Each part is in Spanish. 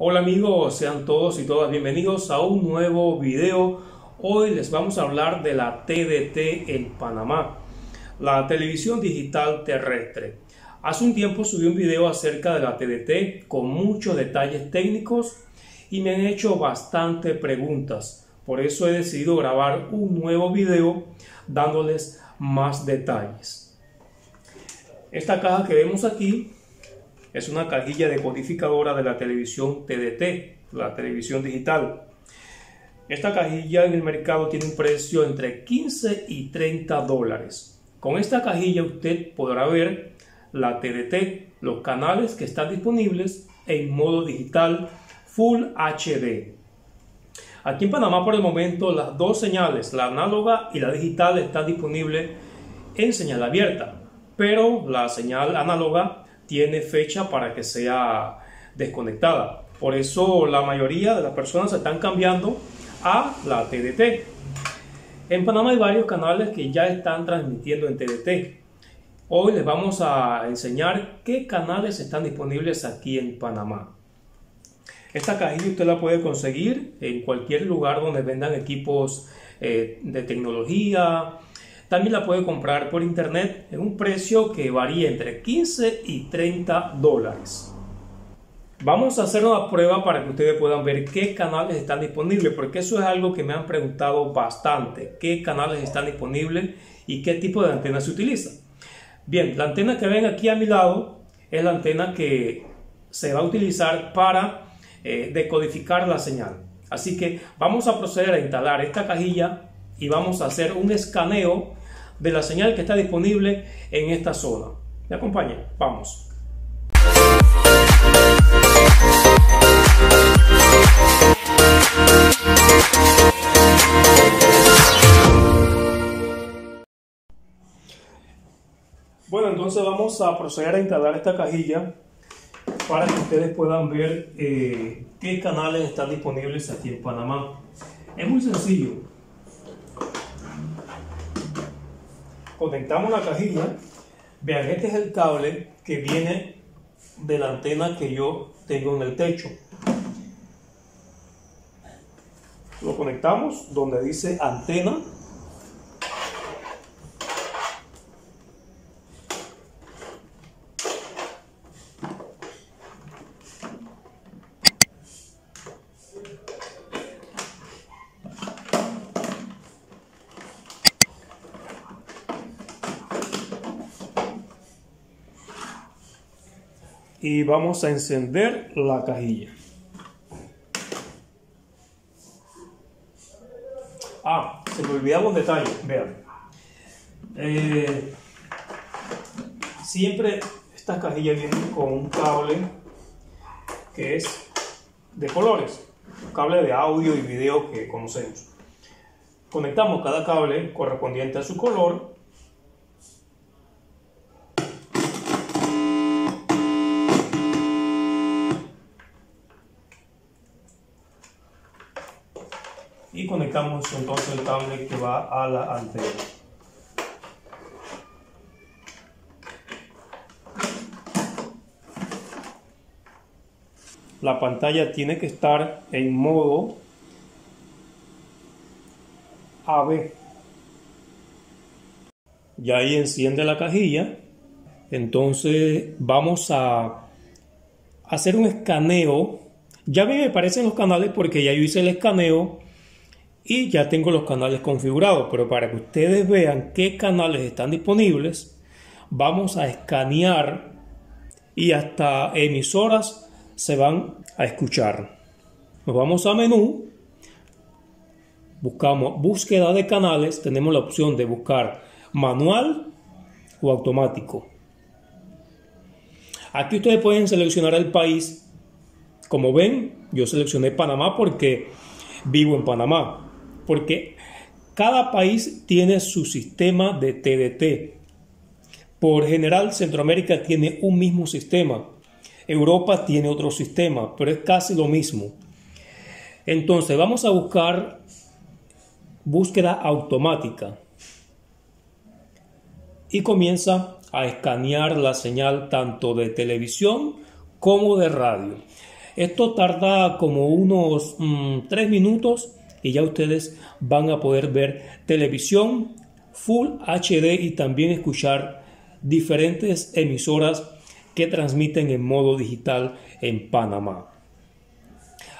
Hola amigos, sean todos y todas bienvenidos a un nuevo video. Hoy les vamos a hablar de la TDT en Panamá, la televisión digital terrestre. Hace un tiempo subí un video acerca de la TDT con muchos detalles técnicos y me han hecho bastante preguntas. Por eso he decidido grabar un nuevo video dándoles más detalles. Esta caja que vemos aquí es una cajilla decodificadora de la televisión TDT, la televisión digital. Esta cajilla en el mercado tiene un precio entre 15 y 30 dólares. Con esta cajilla usted podrá ver la TDT, los canales que están disponibles en modo digital Full HD. Aquí en Panamá por el momento las dos señales, la análoga y la digital, están disponibles en señal abierta, pero la señal análoga tiene fecha para que sea desconectada. Por eso la mayoría de las personas están cambiando a la TDT. En Panamá hay varios canales que ya están transmitiendo en TDT. Hoy les vamos a enseñar qué canales están disponibles aquí en Panamá. Esta cajilla usted la puede conseguir en cualquier lugar donde vendan equipos eh, de tecnología, también la puede comprar por internet en un precio que varía entre 15 y 30 dólares. Vamos a hacer una prueba para que ustedes puedan ver qué canales están disponibles, porque eso es algo que me han preguntado bastante, qué canales están disponibles y qué tipo de antena se utiliza. Bien, la antena que ven aquí a mi lado es la antena que se va a utilizar para eh, decodificar la señal. Así que vamos a proceder a instalar esta cajilla y vamos a hacer un escaneo de la señal que está disponible en esta zona. ¿Me acompaña? Vamos. Bueno, entonces vamos a proceder a instalar esta cajilla para que ustedes puedan ver eh, qué canales están disponibles aquí en Panamá. Es muy sencillo. Conectamos la cajilla. Vean, este es el cable que viene de la antena que yo tengo en el techo. Lo conectamos donde dice antena y vamos a encender la cajilla. Ah, se me olvidaba un detalle, vean. Eh, siempre estas cajillas vienen con un cable que es de colores, cable de audio y video que conocemos. Conectamos cada cable correspondiente a su color y conectamos entonces el cable que va a la antena. La pantalla tiene que estar en modo AB. Ya ahí enciende la cajilla. Entonces vamos a hacer un escaneo. Ya me parecen los canales porque ya yo hice el escaneo y ya tengo los canales configurados, pero para que ustedes vean qué canales están disponibles, vamos a escanear y hasta emisoras se van a escuchar. Nos vamos a menú, buscamos búsqueda de canales, tenemos la opción de buscar manual o automático. Aquí ustedes pueden seleccionar el país. Como ven, yo seleccioné Panamá porque vivo en Panamá porque cada país tiene su sistema de TDT. Por general, Centroamérica tiene un mismo sistema. Europa tiene otro sistema, pero es casi lo mismo. Entonces, vamos a buscar búsqueda automática. Y comienza a escanear la señal tanto de televisión como de radio. Esto tarda como unos 3 mm, minutos y ya ustedes van a poder ver televisión Full HD y también escuchar diferentes emisoras que transmiten en modo digital en Panamá.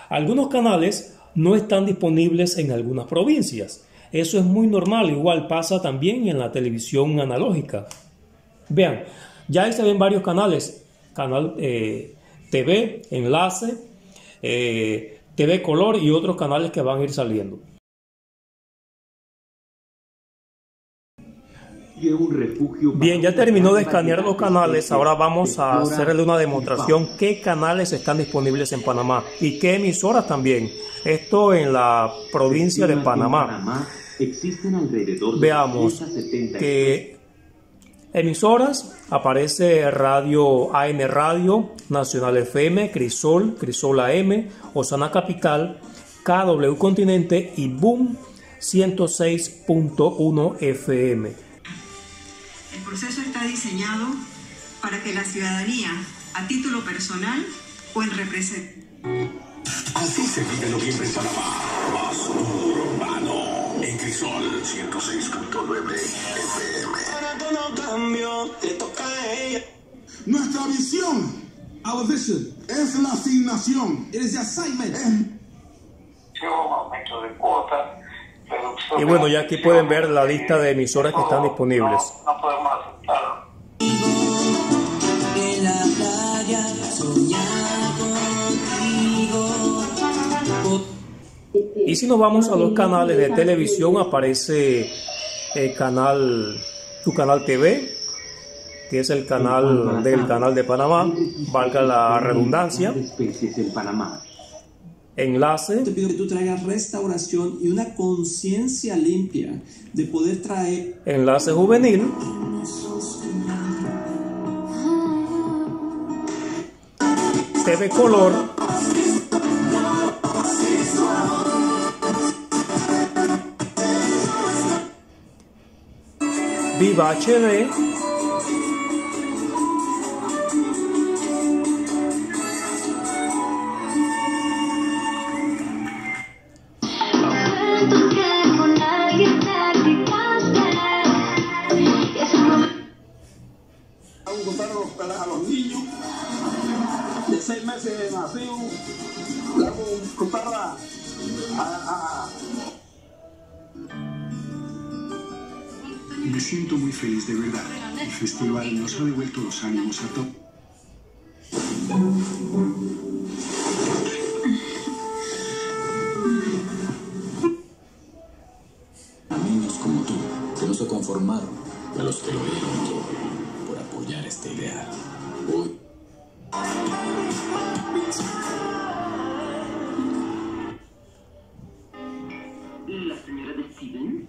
Algunos canales no están disponibles en algunas provincias. Eso es muy normal, igual pasa también en la televisión analógica. Vean, ya ahí se ven varios canales, canal eh, TV, enlace, eh, TV color y otros canales que van a ir saliendo. Bien, ya terminó de escanear los canales, ahora vamos a hacerle una demostración qué canales están disponibles en Panamá y qué emisoras también. Esto en la provincia de Panamá. Veamos que emisoras aparece Radio AN Radio, Nacional FM, Crisol, Crisol AM, Osana Capital, KW Continente y Boom 106.1 FM. El proceso está diseñado para que la ciudadanía, a título personal o en representación. Así se vive noviembre en Panamá. Más urbano. En Crisol 106.9 FM. Nuestra visión, our vision, es la asignación. It is the assignment. aumento de cuotas y bueno, ya aquí pueden ver la lista de emisoras que están disponibles. No, podemos aceptarlo. Y si nos vamos a los canales de televisión, aparece el canal, tu canal TV, que es el canal del canal de Panamá, valga la redundancia enlace. Te pido que tú traigas restauración y una conciencia limpia de poder traer. Enlace juvenil. TV color. Viva HD. a los niños de seis meses nacidos, le hago comprar a, a, Me siento muy feliz de verdad. El festival nos ha devuelto los ánimos a todos. A niños como tú, que no se conformaron, a los que lo dieron todo apoyar esta idea. Hoy. La señora de Steven.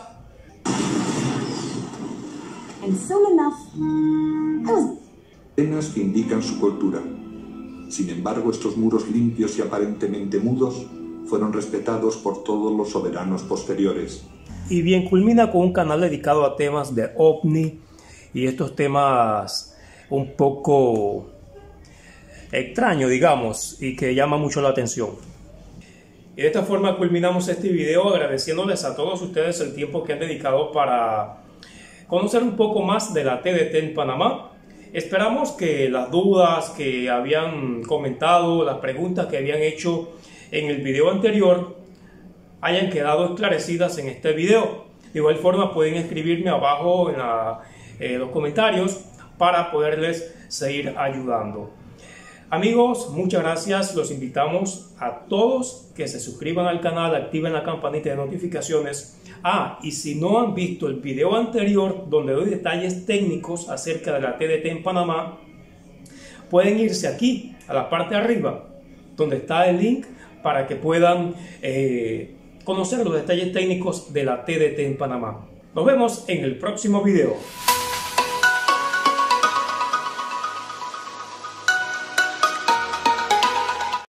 acercas. Escenas que indican su cultura. Sin embargo, estos muros limpios y aparentemente mudos fueron respetados por todos los soberanos posteriores. Y bien, culmina con un canal dedicado a temas de ovni y estos temas un poco extraños, digamos, y que llaman mucho la atención. Y de esta forma culminamos este video agradeciéndoles a todos ustedes el tiempo que han dedicado para conocer un poco más de la TDT en Panamá. Esperamos que las dudas que habían comentado, las preguntas que habían hecho en el video anterior hayan quedado esclarecidas en este video. De igual forma pueden escribirme abajo en eh, los comentarios para poderles seguir ayudando. Amigos, muchas gracias. Los invitamos a todos que se suscriban al canal, activen la campanita de notificaciones. Ah, y si no han visto el video anterior donde doy detalles técnicos acerca de la TDT en Panamá, pueden irse aquí a la parte de arriba, donde está el link para que puedan eh, conocer los detalles técnicos de la TDT en Panamá. Nos vemos en el próximo video.